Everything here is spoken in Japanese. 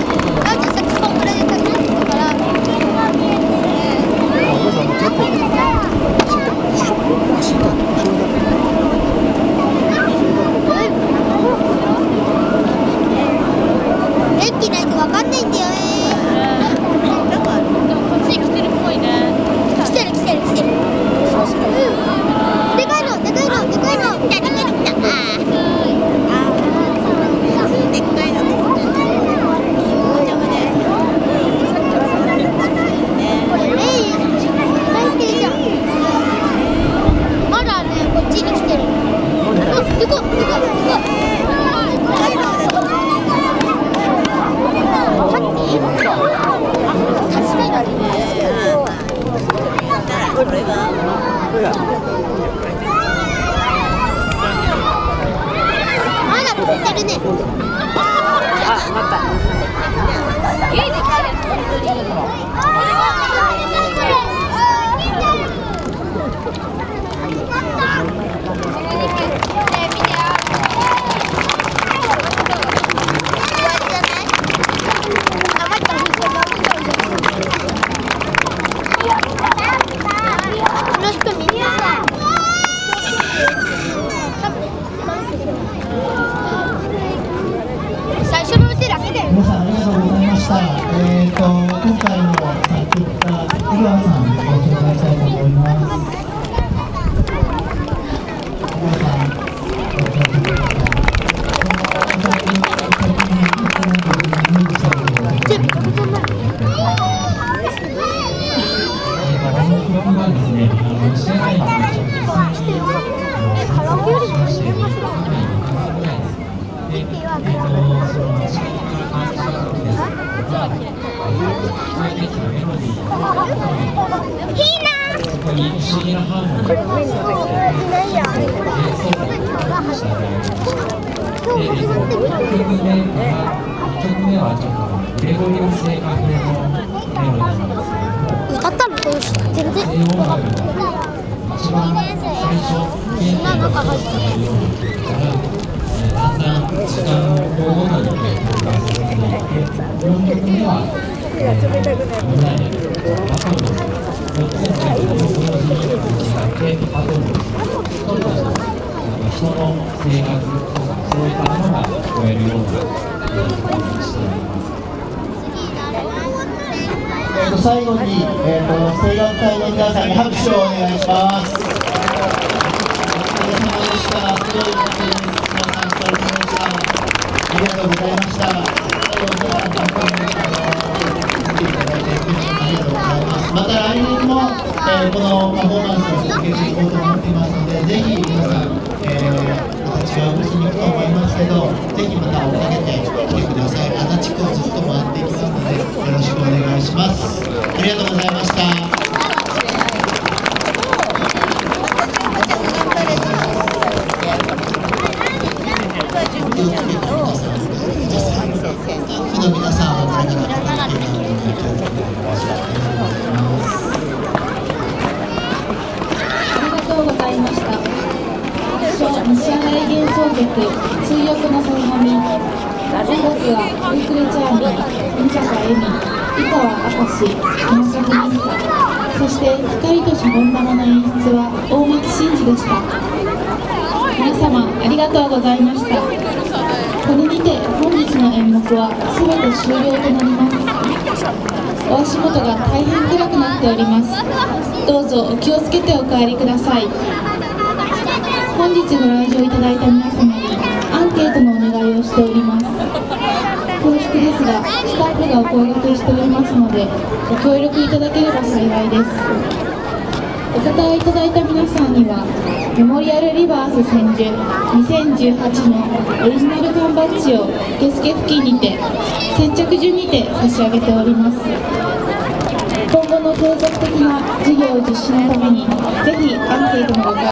Eu disse que てるねあ、また。家で帰る楽曲目はちょっとグレゴリア性格の最初原点が一つのようにから、えーだんだん時間を交互ないって4曲目は、えー、オンラインバトルです4つの曲を同時に打ち合ってバトルをする一人としてなんか人の生活とかそういったものが聞こえるような、えーしております。えー、と最後に、えー、と声楽隊の皆さんに拍手をお願いします。お疲れ様でした。すごい楽しいです。皆さんお疲れ様でした。ありがとうございました。最後皆さん本当にあの見ていただいて本当にありがとうございます。また来年も、えーこのパフォーマンスを続けていこうと思っていますので、ぜひ皆さん、えーまた違うブースに行くと思いますけど、ぜひまた追っかけてとうございました。小西上がり幻想曲「追憶のさいはみ」僕はウィークリーチャーミー美坂恵美井川明石山崎ミスタそして光とシャボン玉の演出は大巻真嗣でした。皆様ありがとうございました。これにて本日の演目は全て終了となります。お足元が大変暗くなっております。どうぞお気をつけてお帰りください。本日ご来場いただいた皆様にアンケートのお願いをしております。恐縮ですがスタッフがお声掛けしておりますのでご協力いただければ幸いです。お答えいただいた皆さんにはメモリアルリバース千住2018のオリジナル缶バッジを受付付近にて先着順にて差し上げております。今後の継続的な事業実施のためにぜひアンケートのご